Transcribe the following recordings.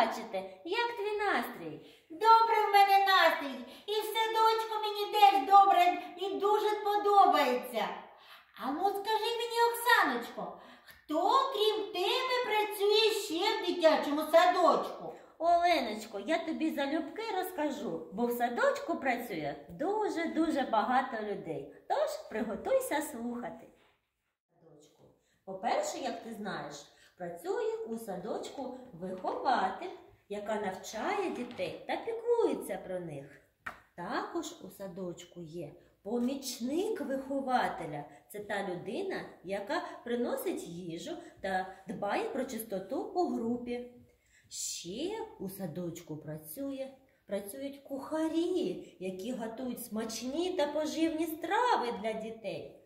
бачити. Як твій настрій? Добре в мене настрій. І в садочку мені теж добре і дуже подобається. А ну скажи мені, Оксаночко, хто крім тебе працює ще в дитячому садочку? Оленочко, я тобі залюбки розкажу, бо в садочку працює дуже-дуже багато людей. Тож приготуйся слухати. По-перше, як ти знаєш, працює у садочку вихователь, яка навчає дітей та піклується про них. Також у садочку є помічник вихователя. Це та людина, яка приносить їжу та дбає про чистоту у групі. Ще у садочку працює, працюють кухарі, які готують смачні та поживні страви для дітей.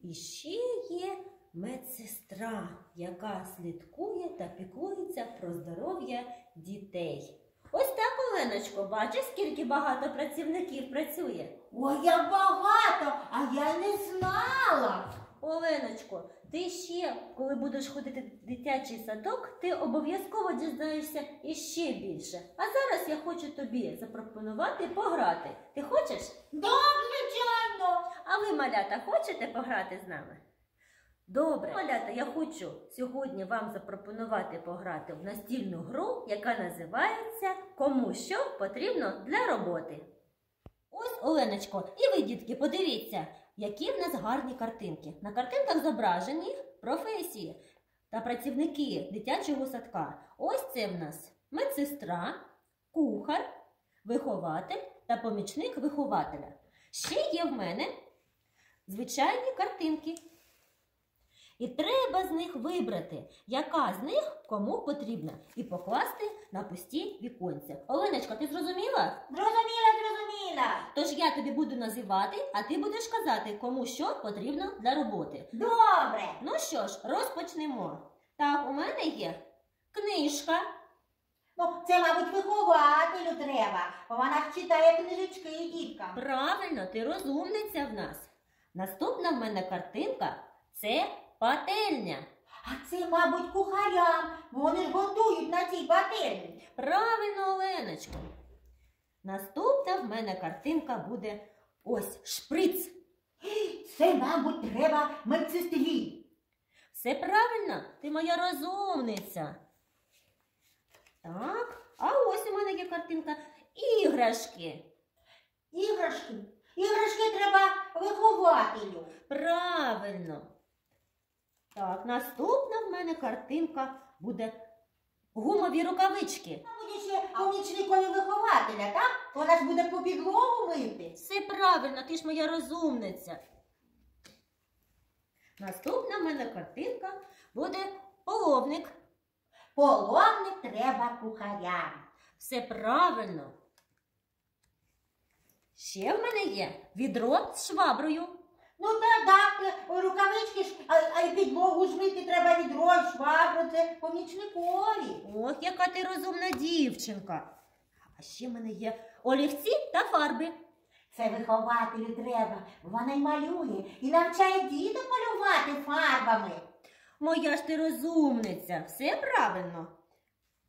І ще є медсестра, яка слідкує та піклується про здоров'я дітей. Ось так, Оленочко, бачиш, скільки багато працівників працює. Ой, як багато, а я не знала. Оленочко, ти ще, коли будеш ходити в дитячий садок, ти обов'язково дізнаєшся іще більше. А зараз я хочу тобі запропонувати пограти. Ти хочеш? Так, звичайно. А ви, малята, хочете пограти з нами? Добре, малята, я хочу сьогодні вам запропонувати пограти в настільну гру, яка називається Кому що потрібно для роботи. Ось, Оленочко, і ви, дітки, подивіться, які в нас гарні картинки. На картинках зображені професії та працівники дитячого садка. Ось це в нас медсестра, кухар, вихователь та помічник вихователя. Ще є в мене звичайні картинки. І треба з них вибрати, яка з них кому потрібна, і покласти на пусті віконця. Оленочка, ти зрозуміла? Зрозуміла, зрозуміла. Тож я тобі буду називати, а ти будеш казати, кому що потрібно для роботи. Добре. Ну що ж, розпочнемо. Так, у мене є книжка, Ну, це, мабуть, вихователю треба, бо вона читає книжечки діткам. Правильно, ти розумниця в нас. Наступна в мене картинка це пательня. А це, мабуть, кухарям, вони ж готують на цій пательні. Правильно, Оленочко. Наступна в мене картинка буде ось шприц. Це, мабуть, треба медсестрі. Все правильно, ти моя розумниця. Так, а ось у мене є картинка іграшки. Іграшки. Іграшки треба вихователю. Правильно. Так, наступна в мене картинка буде гумові рукавички. Буде ще помічникові вихователя, так? Вона ж буде по підлогу мити. Все правильно, ти ж моя розумниця. Наступна в мене картинка буде половник. Половник треба кухарям. Все правильно. Ще в мене є відро з шваброю. Ну так, так, е, рукавички ж, а, а й підлогу ж мити треба відро, і швабру, це помічникові. Ох, яка ти розумна дівчинка. А ще в мене є олівці та фарби. Це вихователю треба. Вона й малює і навчає діток малювати фарбами. Моя ж ти розумниця, все правильно.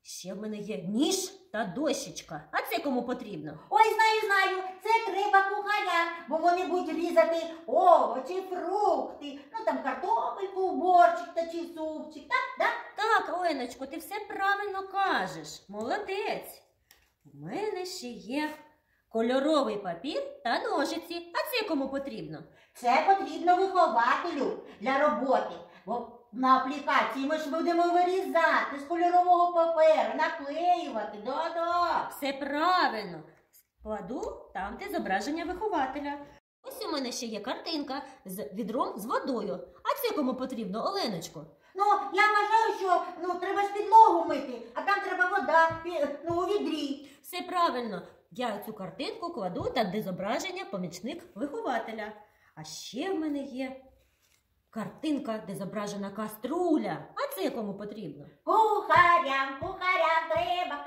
Ще в мене є ніж та дощечка. А це кому потрібно? Ой, знаю, знаю, це треба кухарям, бо вони будуть різати овочі, фрукти, ну там картопельку, борщик та чи супчик, так, так? Так, Оленочко, ти все правильно кажеш. Молодець. У мене ще є кольоровий папір та ножиці. А це кому потрібно? Це потрібно вихователю для роботи. Бо на аплікації ми ж будемо вирізати з кольорового паперу, наклеювати, да-да. Все правильно. Кладу там, де зображення вихователя. Ось у мене ще є картинка з відром з водою. А це кому потрібно, Оленочко? Ну, я вважаю, що ну, треба ж підлогу мити, а там треба вода ну, у відрі. Все правильно. Я цю картинку кладу там, де зображення помічник вихователя. А ще в мене є картинка, де зображена каструля. А це кому потрібно? Кухарям, кухарям треба.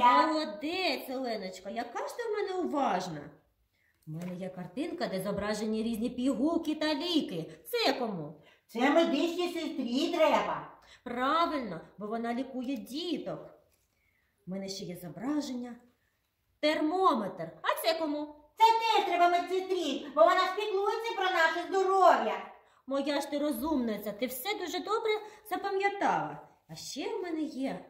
Молодець, Оленочка, яка ж ти в мене уважна? У мене є картинка, де зображені різні пігулки та ліки. Це кому? Це медичній сестрі треба. Правильно, бо вона лікує діток. У мене ще є зображення. Термометр. А це кому? Це теж треба медсестрі, бо вона ж піклується про наше здоров'я. Моя ж ти розумниця, ти все дуже добре запам'ятала. А ще в мене є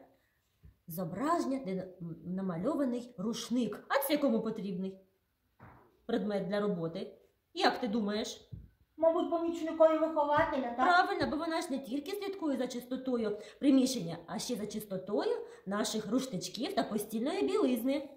зображення, де намальований рушник. А це кому потрібний? Предмет для роботи. Як ти думаєш? Мабуть, помічникові вихователя, так? Правильно, бо вона ж не тільки слідкує за чистотою приміщення, а ще за чистотою наших рушничків та постільної білизни.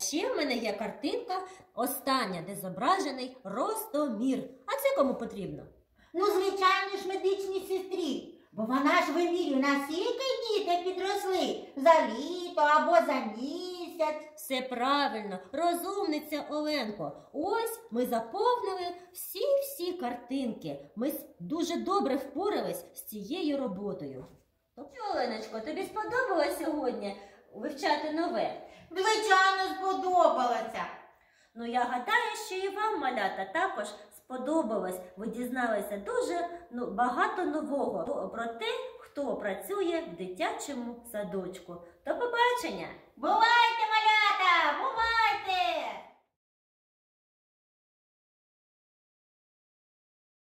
Ще в мене є картинка остання, де зображений ростомір. А це кому потрібно? Ну, звичайно ж, медичній сестрі. Бо вона ж вимірює, наскільки діти підросли за літо або за місяць. Все правильно, розумниця Оленко. Ось ми заповнили всі-всі картинки. Ми дуже добре впорались з цією роботою. Що, Оленочко, тобі сподобалось сьогодні вивчати нове? Звичайно, сподобалося. Ну, я гадаю, що і вам, малята, також сподобалось. Ви дізналися дуже ну, багато нового про- те, хто працює в дитячому садочку. До побачення! Бувайте,